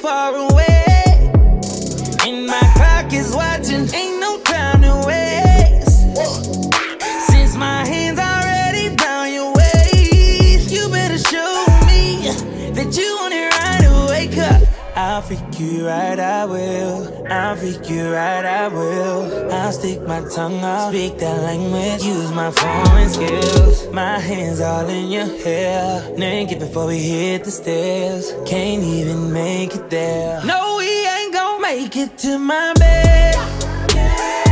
far away. And my clock is watching, ain't no time to waste. Since my hands already down your waist, you better show me that you I'll freak you right, I will. I'll freak you right, I will. I'll stick my tongue out, speak that language, use my foreign skills. My hands all in your hair, naked before we hit the stairs. Can't even make it there. No, we ain't gon' make it to my bed. I